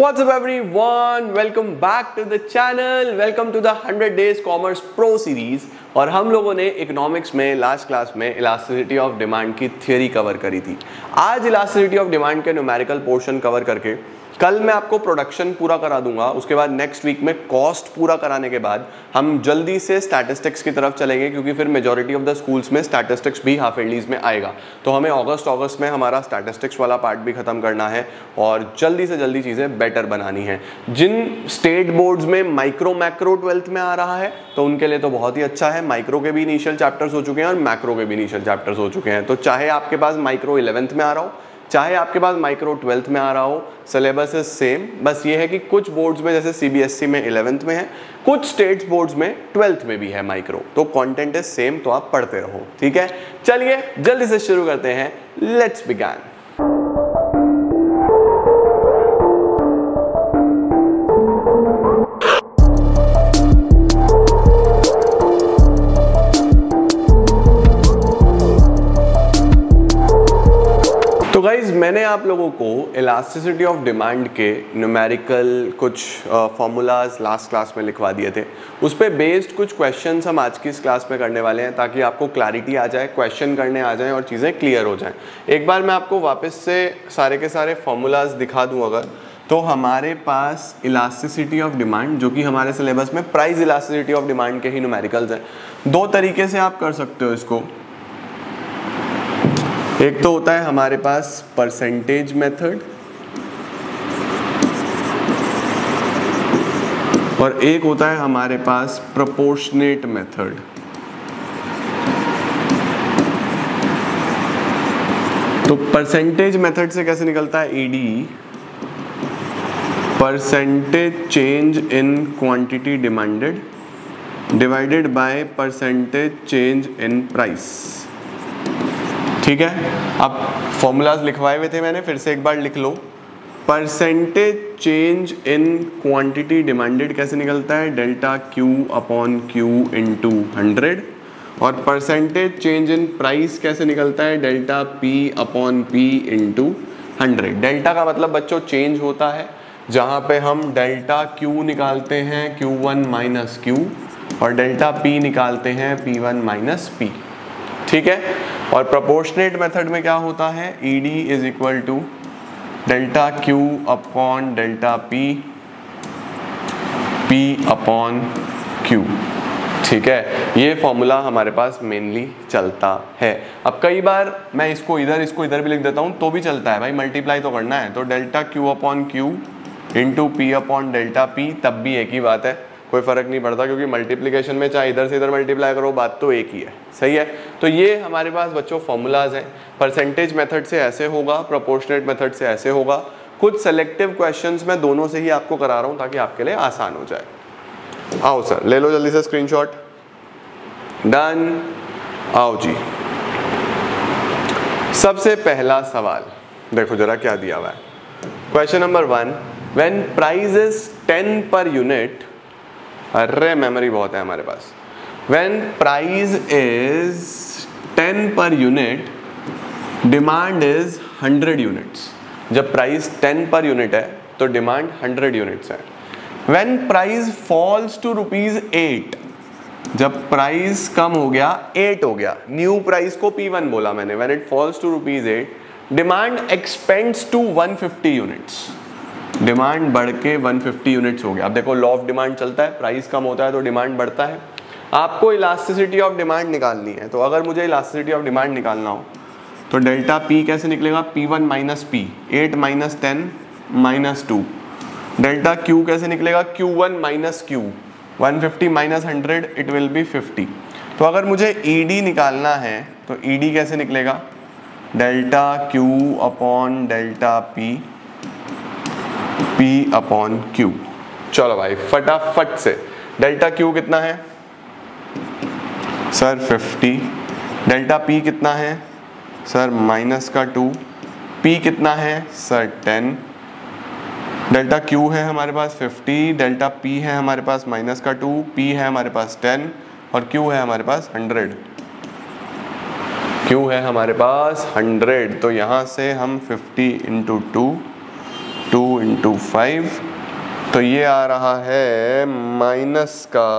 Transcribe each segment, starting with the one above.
What's up, everyone? Welcome back to the channel. Welcome to the 100 Days Commerce Pro series. और हम लोगों ने economics में last class में इलास्टिसिटी ऑफ़ डिमांड की थियोरी कवर करी थी आज इलास्टिसिटी ऑफ़ डिमांड के न्यूमेरिकल पोर्शन कवर करके कल मैं आपको प्रोडक्शन पूरा करा दूँगा, उसके बाद नेक्स्ट वीक में कॉस्ट पूरा कराने के बाद हम जल्दी से स्टैटिस्टिक्स की तरफ़ चलेंगे, क्योंकि फिर मेजोरिटी ऑफ़ द स्कूल्स में स्टैटिस्टिक्स भी हाफ़ एयरलीज में आएगा। तो हमें अगस्त अगस्त में हमारा स्टैटिस्टिक्स वाला पार्ट भी खत्म करना है और जल्दी से जल्दी चीज़ें बेटर बनानी है। जिन स्टेट बोर्ड्स में माइक्रो मैक्रो ट्वेल्थ में आ रहा है तो उनके लिए तो बहुत ही अच्छा है। माइक्रो के भी इनिशियल चैप्टर्स हो चुके हैं और मैक्रो के भी इनिशियल चैप्टर्स हो चुके हैं। तो चाहे आपके पास माइक्रो इलेवेंथ में आ रहा हो चाहे आपके पास माइक्रो ट्वेल्थ में आ रहा हो सिलेबस इज़ सेम बस ये है कि कुछ बोर्ड्स में, जैसे सीबीएसई में इलेवेंथ में है, कुछ स्टेट्स बोर्ड्स में ट्वेल्थ में भी है माइक्रो तो कॉन्टेंट इज़ सेम तो आप पढ़ते रहो, ठीक है? चलिए, जल्दी से शुरू करते हैं लेट्स बिगैन मैंने आप लोगों को इलास्टिसिटी ऑफ़ डिमांड के न्यूमेरिकल कुछ फॉर्मूलाज लास्ट क्लास में लिखवा दिए थे। उस पर बेस्ड कुछ क्वेश्चन हम आज की इस क्लास में करने वाले हैं ताकि आपको क्लैरिटी आ जाए क्वेश्चन करने आ जाए और चीज़ें क्लियर हो जाएँ। एक बार मैं आपको वापस से सारे के सारे फॉर्मूलाज दिखा दूँ अगर तो हमारे पास इलास्टिसिटी ऑफ़ डिमांड जो कि हमारे सिलेबस में प्राइस इलास्टिसिटी ऑफ़ डिमांड के ही न्यूमेरिकल्स हैं। दो तरीके से आप कर सकते हो इसको। एक तो होता है हमारे पास परसेंटेज मेथड और एक होता है हमारे पास प्रोपोर्शनेट मेथड तो परसेंटेज मेथड से कैसे निकलता है? ED percentage change in quantity demanded divided by percentage change in price ठीक है? अब फॉर्मूलाज लिखवाए हुए थे मैंने, फिर से एक बार लिख लो। Percentage change in quantity demanded कैसे निकलता है? Delta Q upon Q into hundred और परसेंटेज चेंज इन प्राइस कैसे निकलता है? Delta P upon P into hundred delta का मतलब बच्चों चेंज होता है, जहाँ पे हम डेल्टा क्यू निकालते हैं क्यू वन माइनस क्यू और डेल्टा पी निकालते हैं पी वन माइनस पी ठीक है? और प्रोपोर्शनेट मेथड में क्या होता है? E D is equal to delta Q upon delta P P upon Q ठीक है? ये फॉर्मूला हमारे पास मेनली चलता है। अब कई बार मैं इसको इधर इसको इधर भी लिख देता हूँ तो भी चलता है। भाई मल्टीप्लाई तो करना है। तो delta Q upon Q into P upon delta P तब भी एक ही बात है। कोई फ़र्क नहीं पड़ता क्योंकि मल्टीप्लिकेशन में चाहे इधर से इधर मल्टीप्लाई करो, बात तो एक ही है। सही है? तो ये हमारे पास बच्चों फॉर्मूलाज हैं। परसेंटेज मेथड से ऐसे होगा प्रोपोर्शनेट मेथड से ऐसे होगा। कुछ सेलेक्टिव क्वेश्चंस मैं दोनों से ही आपको करा रहा हूँ ताकि आपके लिए आसान हो जाए। आओ सर ले लो जल्दी से स्क्रीनशॉट डन आओ जी। सबसे पहला सवाल। देखो जरा क्या दिया हुआ है। Question number one when price is ten per unit अरे मेमोरी बहुत है हमारे पास। When price is ten per unit demand is hundred units जब प्राइस टेन पर यूनिट है तो डिमांड हंड्रेड यूनिट्स है। When price falls to rupees eight जब price कम हो गया एट हो गया। न्यू प्राइस को पी वन बोला मैंने। When it falls to rupees eight demand expands to one fifty units demand बढ़ के 150 यूनिट्स हो गया। अब देखो लॉ ऑफ़ डिमांड चलता है प्राइस कम होता है तो डिमांड बढ़ता है। आपको इलास्टिसिटी ऑफ़ डिमांड निकालनी है तो अगर मुझे इलास्टिसिटी ऑफ़ डिमांड निकालना हो तो डेल्टा पी कैसे निकलेगा? P one minus P eight minus ten minus two delta Q कैसे निकलेगा? Q one minus Q one fifty minus hundred it will be fifty तो अगर मुझे ई डी निकालना है तो ई डी कैसे निकलेगा? Delta Q upon delta P P upon Q चलो भाई, फटाफट से। डेल्टा क्यू कितना है? सर 50 डेल्टा P कितना है? सर माइनस का 2 P कितना है? सर 10 डेल्टा क्यू है हमारे पास 50 डेल्टा पी है हमारे पास माइनस का 2 पी है हमारे पास 10 और क्यू है हमारे पास 100 क्यू है हमारे पास 100 तो यहाँ से हम 50 into two two into five तो ये आ रहा है माइनस का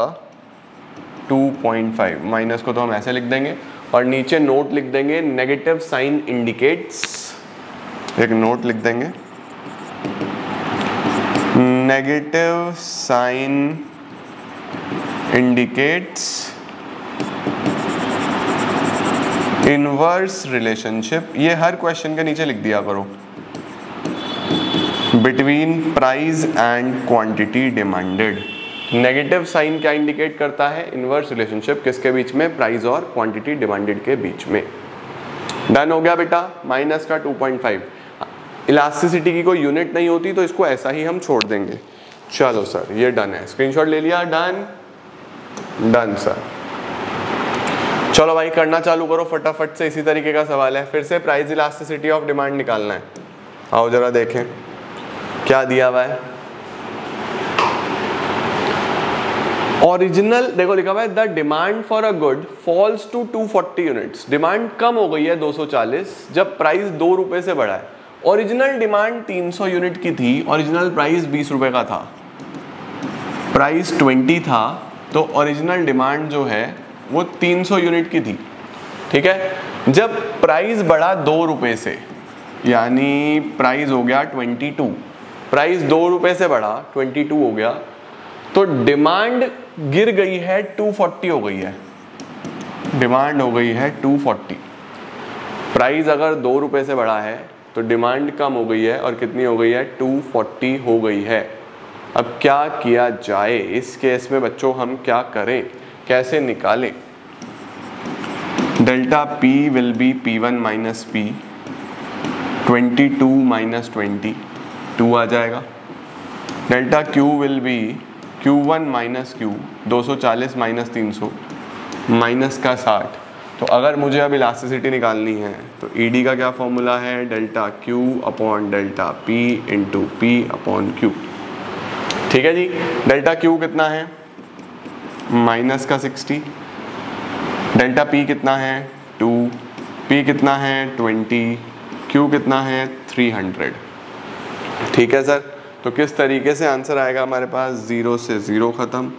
2.5 माइनस को तो हम ऐसे लिख देंगे और नीचे नोट लिख देंगे नेगेटिव साइन इंडिकेट्स एक नोट लिख देंगे. Negative sign indicates inverse relationship ये हर क्वेश्चन के नीचे लिख दिया करो। Between price and quantity demanded negative sign क्या इंडिकेट करता है? इनवर्स रिलेशनशिप किसके बीच में? प्राइस और क्वांटिटी डिमांडेड के बीच में। डन हो गया बेटा। माइनस का 2.5 इलास्टिसिटी की कोई यूनिट नहीं होती तो इसको ऐसा ही हम छोड़ देंगे। चलो सर ये डन है। स्क्रीनशॉट ले लिया। डन डन सर चलो भाई, करना चालू करो। फटाफट से इसी तरीके का सवाल है। फिर से प्राइस इलास्टिसिटी ऑफ़ डिमांड निकालना है। आओ जरा देखें। क्या दिया हुआ है? ओरिजिनल देखो लिखा हुआ है the demand for a good falls to 240 units demand कम हो गई है 240 जब प्राइस दो रुपए से बढ़ा है। ओरिजिनल डिमांड 300 यूनिट की थी ओरिजिनल प्राइस 20 रुपए का था। प्राइस 20 था तो ओरिजिनल डिमांड जो है, वो 300 यूनिट की थी। ठीक है? जब प्राइस बढ़ा दो रुपए से, यानी प्राइस हो गया 22 प्राइस दो रुपए से बढ़ा 22 हो गया तो डिमांड गिर गई है 240 हो गई है। डिमांड हो गई है 240 प्राइस अगर दो रुपए से बढ़ा है तो डिमांड कम हो गई है और कितनी हो गई है? 240 हो गई है। अब क्या किया जाए? इस केस में बच्चों, हम क्या करें? कैसे निकालें? Delta P will be P1 one minus P twenty two minus twenty two आ जाएगा। Delta Q will be Q one minus Q दो सौ चालीस माइनस तीन सौ माइनस का साठ। तो अगर मुझे अब इलास्टिसिटी निकालनी है तो ई e का क्या फॉर्मूला है? Delta Q upon delta P into P upon Q ठीक है जी? डेल्टा Q कितना है? माइनस का सिक्सटी डेल्टा P कितना है? टू P कितना है? ट्वेंटी Q कितना है? थ्री हंड्रेड ठीक है, सर? तो किस तरीके से आंसर आएगा हमारे पास? ज़ीरो से ज़ीरो ख़त्म,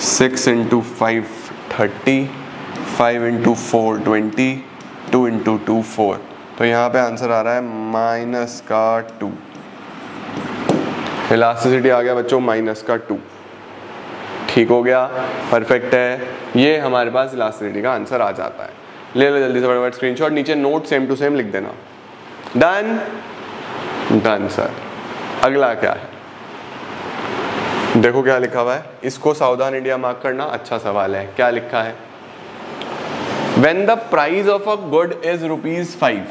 six into five thirty, five into four twenty, two into two four. तो यहाँ पे आंसर आ रहा है माइनस का टू। इलास्टिसिटी आ गया बच्चों, माइनस का टू। ठीक हो गया? परफेक्ट है। ये हमारे पास इलास्टिसिटी का आंसर आ जाता है। ले लो जल्दी से फटाफट स्क्रीनशॉट नीचे नोट सेम टू सेम लिख देना। डन डन सर अगला क्या है? देखो क्या लिखा हुआ है। इसको सावधान इंडिया मार्क करना अच्छा सवाल है। क्या लिखा है? When the price of a good is rupees five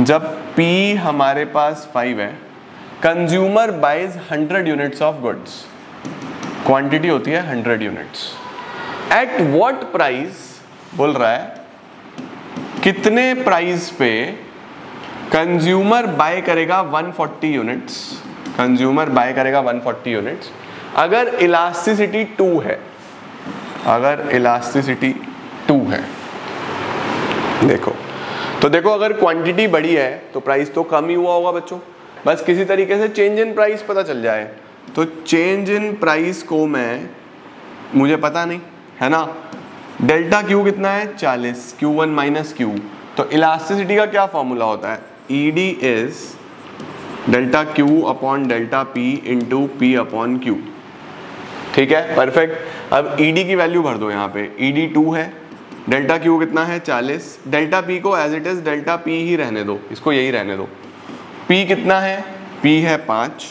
जब P हमारे पास फाइव है consumer buys hundred units of goods quantity होती है hundred units at what price बोल रहा है, कितने प्राइस पे कंज्यूमर बाय करेगा 140 यूनिट्स कंज्यूमर बाय करेगा 140 यूनिट्स अगर इलास्टिसिटी टू है, अगर इलास्टिसिटी टू है, देखो। तो देखो, अगर क्वांटिटी बड़ी है तो प्राइस तो कम ही हुआ होगा बच्चों। बस किसी तरीके से चेंज इन प्राइस पता चल जाए। तो चेंज इन प्राइस को मैं, मुझे पता नहीं, है ना? डेल्टा क्यू कितना है? 40 क्यू वन माइनस क्यू तो इलास्टिसिटी का क्या फॉर्मूला होता है? E D is delta Q upon delta P into P upon Q ठीक है? परफेक्ट अब डी की वैल्यू भर दो यहाँ पे. डी टू है. डेल्टा क्यू कितना है? 40 डेल्टा पी को as it is delta P ही रहने दो. इसको यही रहने दो. पी कितना है? पी है पाँच.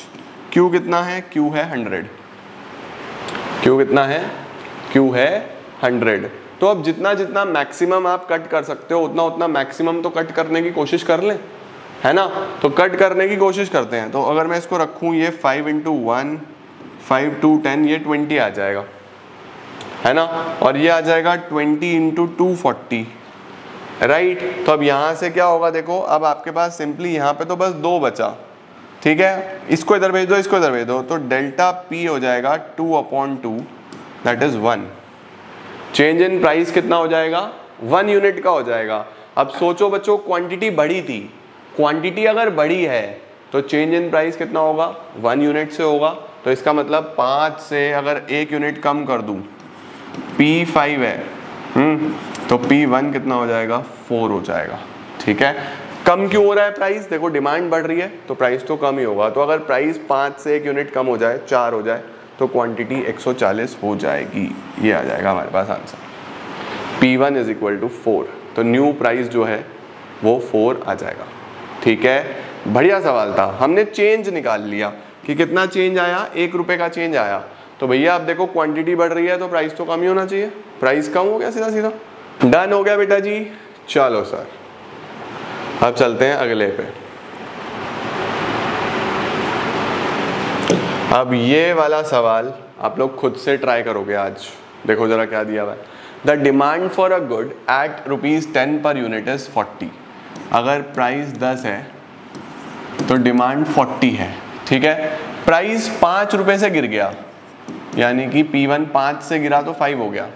क्यू कितना है? क्यू है हंड्रेड क्यू कितना है? क्यू है हंड्रेड तो अब जितना जितना मैक्सिमम आप कट कर सकते हो, उतना उतना मैक्सिमम तो कट करने की कोशिश कर लें. है ना? तो कट करने की कोशिश करते हैं। तो अगर मैं इसको रखूँ, ये five into one five two ten ये ट्वेंटी आ जाएगा। है ना? और ये आ जाएगा twenty into two forty right तो अब यहाँ से क्या होगा देखो, अब आपके पास सिंपली यहाँ पे तो बस दो बचा। ठीक है? इसको इधर भेज दो, इसको इधर भेज दो। तो डेल्टा पी हो जाएगा two upon two that is one change in price कितना हो जाएगा? वन यूनिट का हो जाएगा। अब सोचो बच्चों क्वांटिटी बढ़ी थी। क्वांटिटी अगर बड़ी है तो चेंज इन प्राइस कितना होगा? वन यूनिट से होगा। तो इसका मतलब पाँच से अगर एक यूनिट कम कर दूँ पी फाइव है। हम्म तो पी वन कितना हो जाएगा? फोर हो जाएगा। ठीक है? कम क्यों हो रहा है प्राइस देखो डिमांड बढ़ रही है तो प्राइस तो कम ही होगा। तो अगर प्राइस पाँच से एक यूनिट कम हो जाए, चार हो जाए तो क्वांटिटी 140 हो जाएगी। ये आ जाएगा हमारे पास answer P1 one is equal to four तो न्यू प्राइस जो है, वो फोर आ जाएगा। ठीक है? बढ़िया सवाल था। हमने चेंज निकाल लिया कि कितना चेंज आया? एक रुपए का चेंज आया। तो भैया आप देखो क्वांटिटी बढ़ रही है तो प्राइस तो कम ही होना चाहिए। प्राइस कम हो गया सीधा सीधा डन हो गया बेटा जी। चलो सर अब चलते हैं अगले पे। अब ये वाला सवाल आप लोग खुद से ट्राई करोगे आज। देखो जरा क्या दिया हुआ है। The demand for a good at rupees ten per unit is forty अगर प्राइस दस है तो डिमांड फोर्टी है, ठीक है? प्राइस पाँच रुपये से गिर गया, यानी कि पी वन पाँच से गिरा तो फाइव हो गया।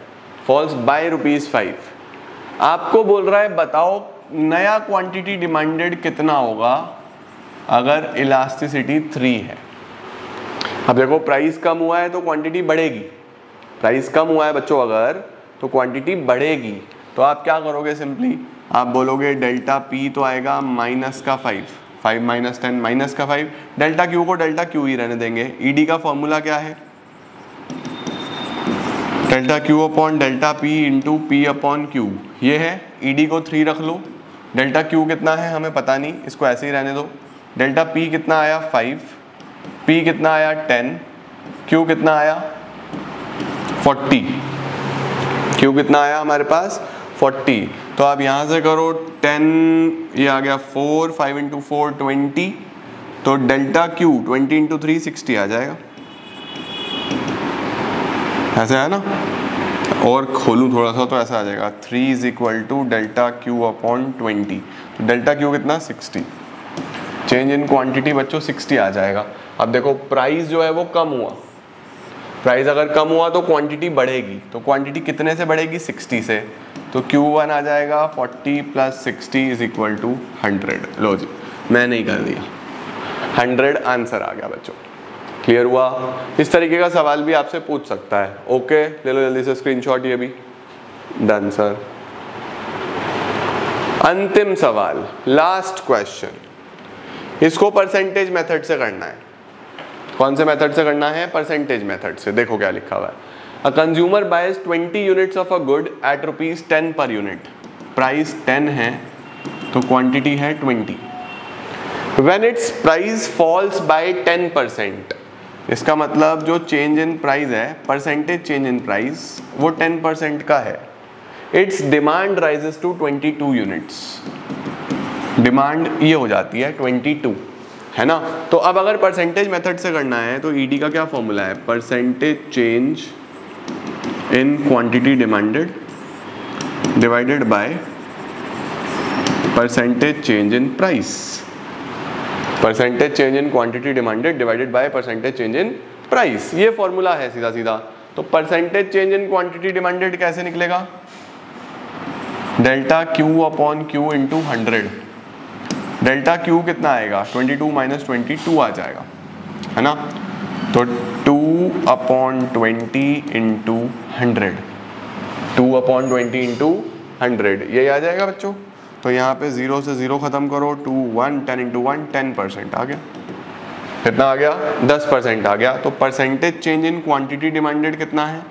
फॉल्स बाय रुपीज़ फाइव आपको बोल रहा है, बताओ नया क्वांटिटी डिमांडेड कितना होगा अगर इलास्टिसिटी थ्री है। अब देखो प्राइस कम हुआ है तो क्वांटिटी बढ़ेगी। प्राइस कम हुआ है बच्चों, अगर तो क्वांटिटी बढ़ेगी। तो आप क्या करोगे सिंपली आप बोलोगे डेल्टा पी तो आएगा माइनस का five five minus ten minus का फाइव डेल्टा क्यू को डेल्टा क्यू ही रहने देंगे। ईडी e का फॉर्मूला क्या है? Delta Q upon delta P into P upon Q ये है ईडी e को थ्री रख लो। डेल्टा क्यू कितना है हमें पता नहीं, इसको ऐसे ही रहने दो। डेल्टा पी कितना आया? फाइव पी कितना आया? टेन क्यू कितना आया? फोर्टी क्यू कितना आया हमारे पास? फोर्टी तो आप यहाँ से करो टेन, ये आ गया four, five into four, twenty. तो delta Q, twenty into three, sixty आ जाएगा। ऐसे है ना? और खोलूँ थोड़ा सा तो ऐसा आ जाएगा। Three is equal to delta Q upon twenty. तो डेल्टा क्यू कितना? सिक्सटी। चेंज इन क्वांटिटी बच्चों, सिक्सटी आ जाएगा। अब देखो, प्राइस जो है वो कम हुआ। प्राइस अगर कम हुआ तो क्वांटिटी बढ़ेगी। तो क्वांटिटी कितने से बढ़ेगी? सिक्सटी से। तो Q1 आ जाएगा 40 plus sixty is equal to hundred. लो जी, मैं नहीं कर दिया। हंड्रेड आंसर आ गया बच्चों। क्लियर हुआ? इस तरीके का सवाल भी आपसे पूछ सकता है। ओके, ले लो जल्दी से स्क्रीनशॉट ये भी। डन सर अंतिम सवाल लास्ट क्वेश्चन इसको परसेंटेज मेथड से करना है। कौन से मेथड से करना है? परसेंटेज मेथड से। देखो क्या लिखा हुआ है। A consumer buys 20 units of a good at rupees ten per unit price 10 है तो क्वांटिटी है 20 when its price falls by 10 percent इसका मतलब जो चेंज इन प्राइस है परसेंटेज चेंज इन प्राइस वो 10 परसेंट का है। Its demand rises to 22 units demand ये हो जाती है 22 है ना? तो अब अगर परसेंटेज मेथड से करना है तो ईडी e का क्या फॉर्मूला है? Percentage change in quantity demanded divided by percentage change in price percentage change in quantity demanded divided by percentage change in price ये फॉर्मूला है सीधा सीधा तो percentage change in quantity demanded कैसे निकलेगा? Delta Q upon Q into hundred delta Q कितना आएगा? 22 to minus twenty आ जाएगा। है ना? तो 2 upon twenty into hundred. Two upon twenty into hundred. ये आ जाएगा बच्चों। तो यहाँ पे ज़ीरो से ज़ीरो ख़त्म करो। Two one, ten into one, ten percent आ गया। कितना आ गया? दस परसेंट आ गया। तो percentage change in quantity demanded कितना है?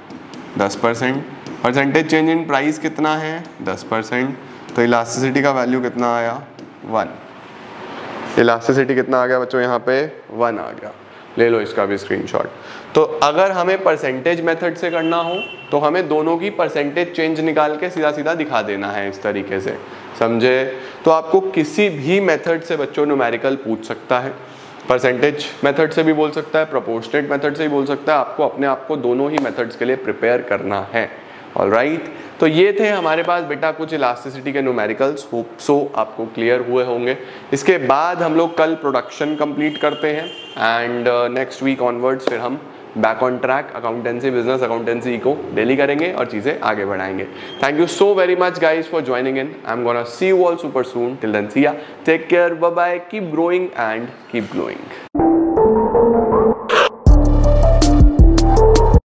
दस percent percentage change in price कितना है? दस परसेंट तो इलास्टिसिटी का वैल्यू कितना आया? वन। इलास्टिसिटी कितना आ गया बच्चों यहाँ पे? वन आ गया। ले लो इसका भी स्क्रीनशॉट तो अगर हमें परसेंटेज मेथड से करना हो तो हमें दोनों की परसेंटेज चेंज निकाल के सीधा सीधा दिखा देना है इस तरीके से। समझे? तो आपको किसी भी मेथड से बच्चों न्यूमेरिकल पूछ सकता है। परसेंटेज मेथड से भी बोल सकता है प्रोपोर्शनेट मेथड से भी बोल सकता है। आपको अपने आप को दोनों ही मेथड्स के लिए प्रिपेयर करना है। All right? तो ये थे हमारे पास बेटा कुछ इलास्टिसिटी के न्यूमेरिकल्स होप सो आपको क्लियर हुए होंगे. इसके बाद हम लोग कल प्रोडक्शन कंप्लीट करते हैं. एंड नेक्स्ट वीक ऑनवर्ड्स फिर हम back on track accountancy business accountancy को डेली करेंगे और चीज़ें आगे बढ़ाएँगे. Thank you so very much guys for joining in I am gonna see you all super soon till then see ya take care bye keep growing and keep glowing